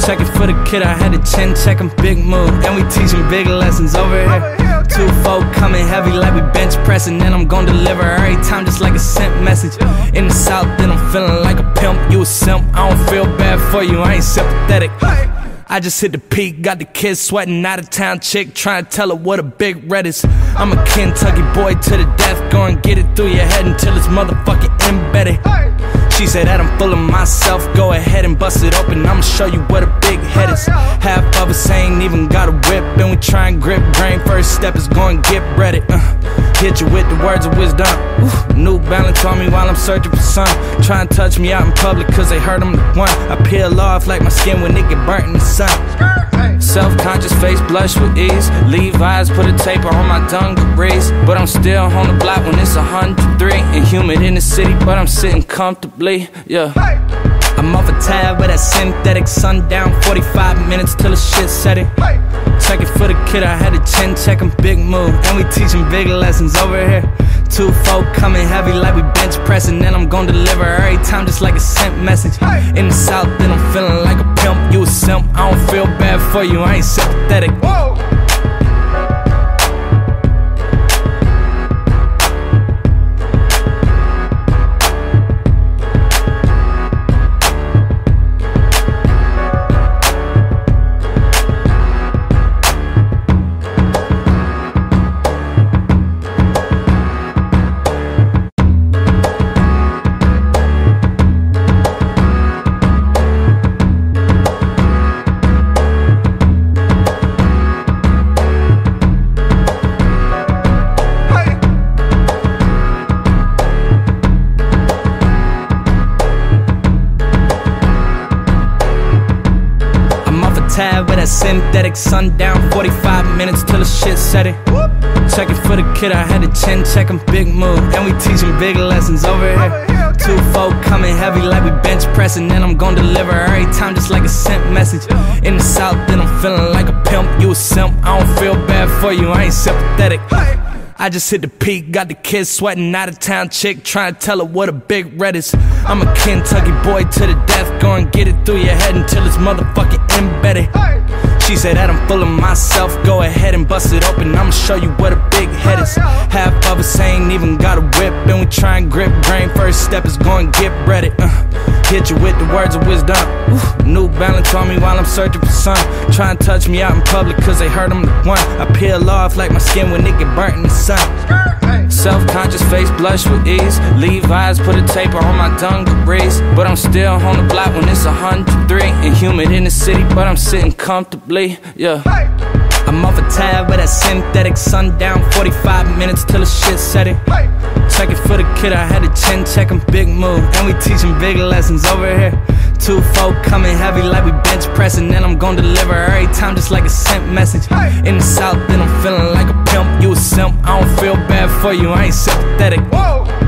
Check it for the kid, I had a chin check him, big move. And we teaching big lessons over here. Two four coming heavy like we bench pressing. And I'm gonna deliver every time just like a sent message. In the south, then I'm feeling like a pimp. You a simp, I don't feel bad for you, I ain't sympathetic. I just hit the peak, got the kids sweating, out of town chick trying to tell her what a big red is. I'm a Kentucky boy to the death, go and get it through your head until it's motherfucking embedded. She said that I'm full of myself, go ahead and bust it open, I'ma show you what a big head is. Of us ain't even got a whip, and we try and grip brain. First step is going get ready. Uh, hit you with the words of wisdom. Ooh, New Balance on me while I'm searching for some. Try and touch me out in public, cause they heard I'm the one. I peel off like my skin when it get burnt in the sun. Self-conscious face blush with ease Levi's put a taper on my dungarees But I'm still on the block when it's 103 And humid in the city, but I'm sitting comfortably, yeah I'm off a tab with that synthetic sundown 45 minutes till the shit set it Check it for the kid, I had a chin check him, big move. And we teaching big lessons over here. Two four coming heavy like we bench pressing And I'm gonna deliver every time just like a sent message. In the south, then I'm feeling like a pimp. You a simp, I don't feel bad for you, I ain't sympathetic. I'm synthetic sundown 45 minutes till the shit set it Check it for the kid, I had a chin check him, big move. And we teaching big lessons over here. Two four coming heavy like we bench pressing And I'm gonna deliver every time just like a sent message. In the south, then I'm feeling like a pimp. You a simp, I don't feel bad for you, I ain't sympathetic. I just hit the peak, got the kids sweating, out of town chick trying to tell her what a big red is. I'm a Kentucky boy to the death, go and get it through your head until it's motherfucking embedded. She said that I'm full of myself, go ahead and bust it open, I'ma show you what a big head is. Half of us ain't even got a whip, and we try and grip brain. First step is going get ready. Uh, hit you with the words of wisdom. New Balance on me while I'm searching for some. Try and touch me out in public, cause they heard I'm the one. I peel off like my skin when it get burnt in the sun. Self-conscious face blush with ease Levi's put a taper on my dungarees But I'm still on the block when it's 103 And humid in the city, but I'm sitting comfortably, yeah. I'm off a tab with that synthetic sundown 45 minutes till the shit set it. Check it for the kid, I had a chin check him, big move. And we teaching big lessons over here. Two four coming heavy like we bench pressing And I'm gonna deliver every time just like a sent message. In the south, then I'm feeling like a pimp. You a simp, I don't feel bad for you, I ain't sympathetic. I'm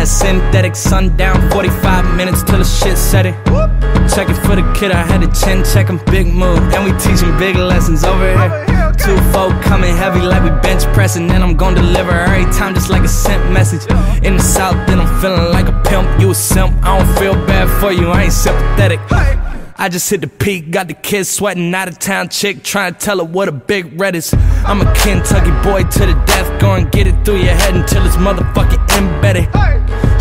that synthetic sundown 45 minutes till the shit set it. Check it for the kid, I had a chin check him, big move And we teaching big lessons over here. Two four coming heavy like we bench pressing And I'm gonna deliver every time just like a sent message. In the south, then I'm feeling like a pimp. You a simp, I don't feel bad for you, I ain't sympathetic I just hit the peak, got the kids sweating, out of town chick trying to tell her what a big red is. I'm a Kentucky boy to the death, go and get it through your head until it's motherfucking embedded.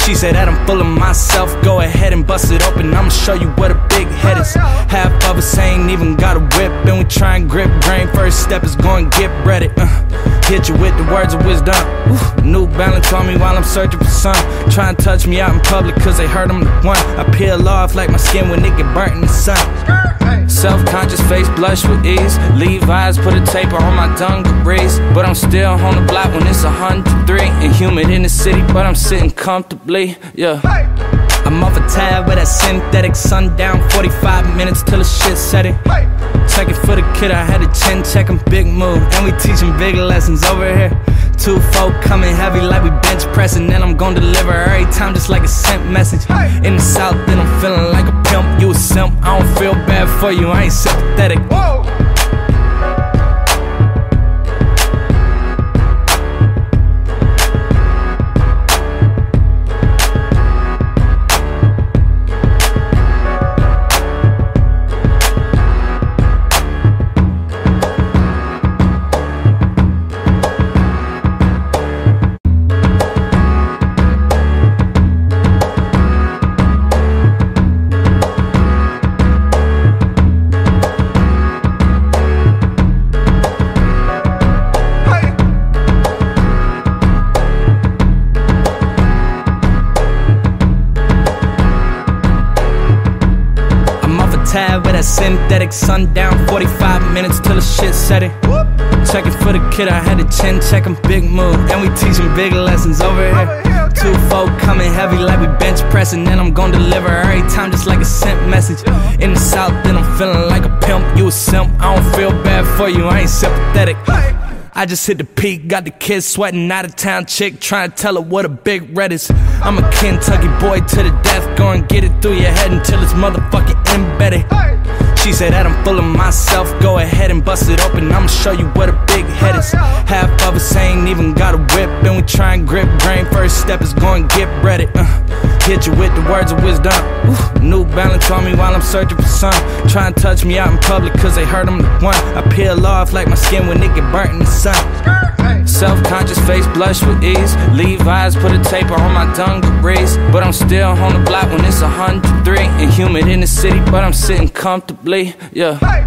She said that I'm full of myself, go ahead and bust it open, I'ma show you what a big head is. Half of us ain't even got a whip, and we try and grip brain. First step is going get ready. Uh, hit you with the words of wisdom. New Balance on me while I'm searching for some. Try and touch me out in public cause they heard I'm the one. I peel off like my skin when it get burnt in the sun. Self conscious face blush with ease. Levi's put a taper on my dungarees. But I'm still on the block when it's 103 and humid in the city, but I'm sitting comfortably. Yeah. I'm off a tab with that synthetic sundown. 45 minutes till the shit set it. Check it for the kid, I had a chin check him, big move. And we teaching big lessons over here. Two folk coming heavy like we bench pressing. And I'm gonna deliver every time just like a sent message. In the south, then I'm feeling like a pimp. You a simp, I don't feel bad for you, I ain't sympathetic. Tab with that synthetic sundown. 45 minutes till the shit set it. Check it for the kid, I had a chin check him, big move. And we teaching big lessons over here. Two folk coming heavy like we bench pressing. And I'm gonna deliver every time just like a sent message. In the south, then I'm feeling like a pimp. You a simp, I don't feel bad for you, I ain't sympathetic. I just hit the peak, got the kids sweating out of town chick, trying to tell her what a big red is. I'm a Kentucky boy to the death, go and get it through your head until it's motherfucking embedded. Hey. She said that I'm full of myself, go ahead and bust it open, I'ma show you what a big head is. Half of us ain't even got a whip, and we try and grip brain. First step is going get ready. Uh, hit you with the words of wisdom. Ooh, New Balance on me while I'm searching for some. Try and touch me out in public, cause they heard I'm the one. I peel off like my skin when it get burnt in the sun. Self conscious face blush with ease. Levi's put a taper on my dungarees. But I'm still on the block when it's 103 and humid in the city, but I'm sitting comfortably. Yeah. Hey.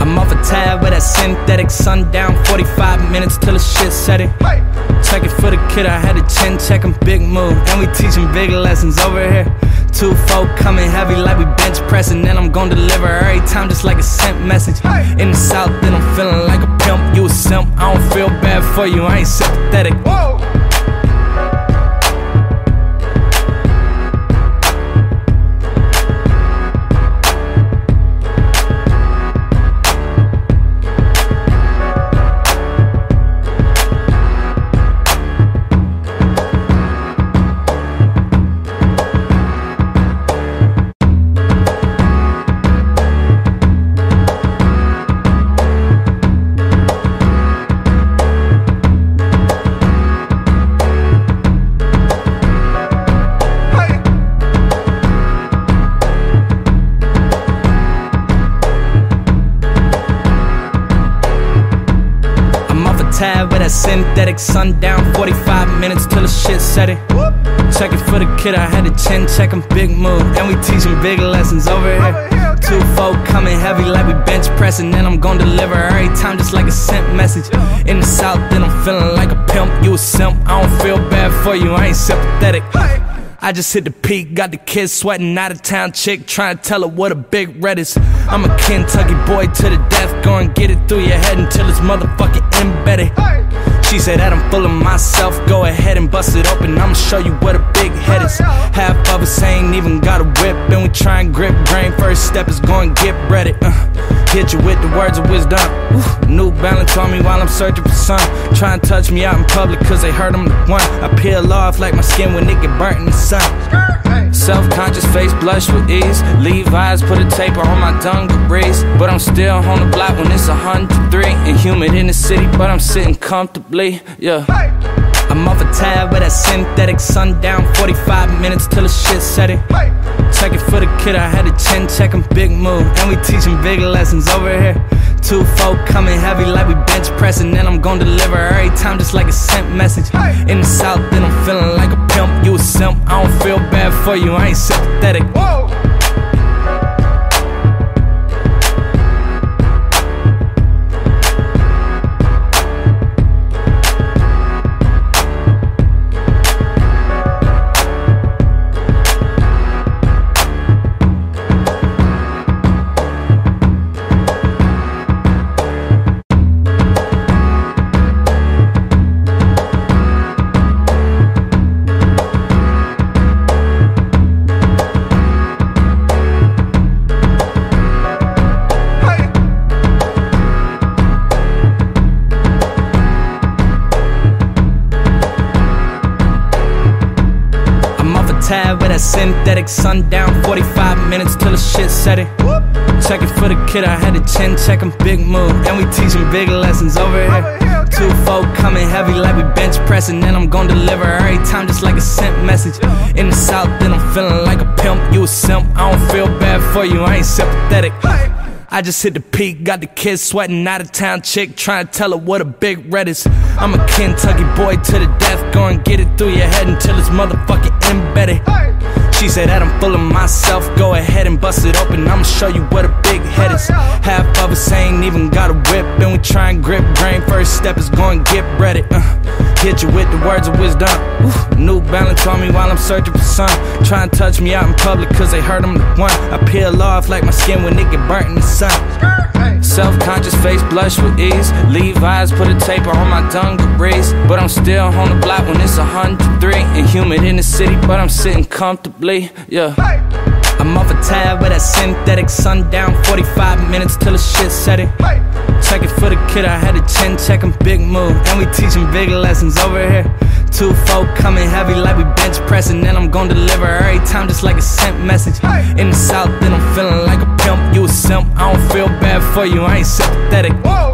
I'm off a tab with that synthetic sundown. 45 minutes till the shit set it. Hey. Check it for the kid, I had a chin check him, big move. And we teaching big lessons over here. Two folk coming heavy like we bench pressing. And I'm gonna deliver every time just like a sent message. In the south, then I'm feeling like a pimp. You a simp, I don't feel bad for you, I ain't sympathetic. Whoa. Synthetic sundown. 45 minutes till the shit set it. Check it for the kid, I had a chin check him, big move. And we teaching big lessons over here. Two folk coming heavy like we bench pressing. And I'm gonna deliver every time just like a sent message. In the south, then I'm feeling like a pimp. You a simp, I don't feel bad for you, I ain't sympathetic. I just hit the peak, got the kids sweating out of town chick, trying to tell her what a big red is. I'm a Kentucky boy to the death, go and get it through your head until it's motherfucking embedded. She said that I'm full of myself, go ahead and bust it open, I'ma show you what a big head is. Half of us ain't even got a whip, and we try and grip brain. First step is going get ready. Uh, hit you with the words of wisdom. Ooh, New Balance on me while I'm searching for some. Try and touch me out in public, cause they heard I'm the one. I peel off like my skin when it get burnt in the sun. Self conscious face blush with ease. Levi's put a taper on my dungarees. But I'm still on the block when it's 103 and humid in the city, but I'm sitting comfortably. Yeah. Hey. I'm off a tab with that synthetic sundown. 45 minutes till the shit set it. Hey. Check it for the kid, I had a chin check him, big move. And we teaching big lessons over here. Two folk coming heavy like we bench pressing. And I'm gonna deliver every time just like a sent message. In the south, then I'm feeling like a pimp. You a simp, I don't feel bad for you, I ain't sympathetic. Whoa. Synthetic sundown. 45 minutes till the shit set it. Check it for the kid, I had a chin check him, big move. And we teaching big lessons over here. Two folk coming heavy like we bench pressing. And I'm gonna deliver every time just like a sent message. In the south, then I'm feeling like a pimp. You a simp, I don't feel bad for you, I ain't sympathetic. I just hit the peak, got the kids sweating out of town chick, trying to tell her what a big red is. I'm a Kentucky boy to the death, go get it through your head until it's motherfucking embedded. She said that I'm full of myself, go ahead and bust it open, I'ma show you what a big head is. Half of us ain't even got a whip, and we try and grip brain. First step is going get ready. Uh, hit you with the words of wisdom. New balance on me while I'm searching for sun. Try and touch me out in public, cause they heard I'm the one. I peel off like my skin when it get burnt in the sun. Self conscious face blush with ease. Levi's put a taper on my dungarees. But I'm still on the block when it's 103 and humid in the city, but I'm sitting comfortably. Yeah. I'm off a tab with that synthetic sundown. 45 minutes till the shit set it. Check it for the kid, I had a chin check him, big move. And we teaching big lessons over here. Two folk coming heavy like we bench pressing. And I'm gonna deliver every time just like a sent message. In the south, then I'm feeling like a pimp. You a simp, I don't feel bad for you, I ain't sympathetic. Whoa.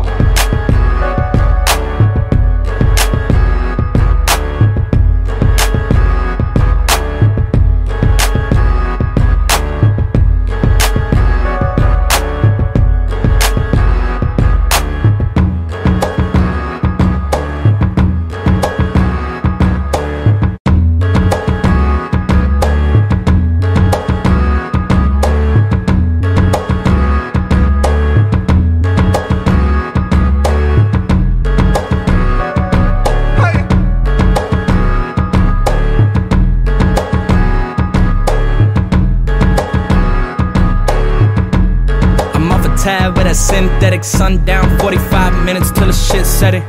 Synthetic sundown. 45 minutes till the shit set it.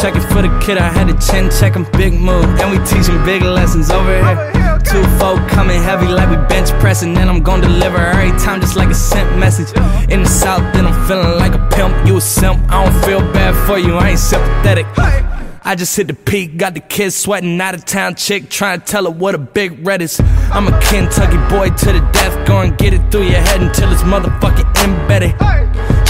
Check it for the kid, I had a chin check him, big move. And we teaching big lessons over here. Two folk coming heavy like we bench pressing. And I'm gonna deliver every time just like a sent message. In the south, then I'm feeling like a pimp. You a simp, I don't feel bad for you, I ain't sympathetic. I just hit the peak, got the kids sweating out of town chick, trying to tell her what a big red is. I'm a Kentucky boy to the death, go and get it through your head until it's motherfucking embedded.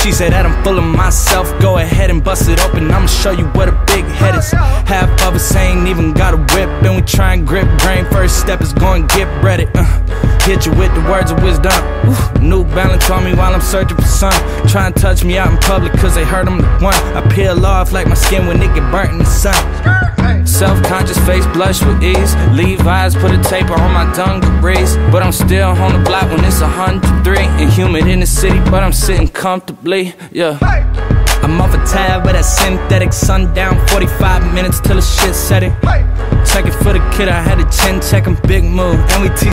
She said that I'm full of myself, go ahead and bust it open, I'ma show you what a big head is. Half of us ain't even got a whip, and we try and grip brain. First step is going get ready. Uh, hit you with the words of wisdom. New balance on me while I'm searching for some. Try and touch me out in public, cause they heard I'm the one. I peel off like my skin when it get burnt in the sun. Self conscious face blush with ease. Levi's put a taper on my dungarees. But I'm still on the block when it's 103 and humid in the city, but I'm sitting comfortably. Yeah. I'm off a tab with that synthetic sundown. 45 minutes till the shit set it. Check it for the kid, I had a chin check him, big move. And we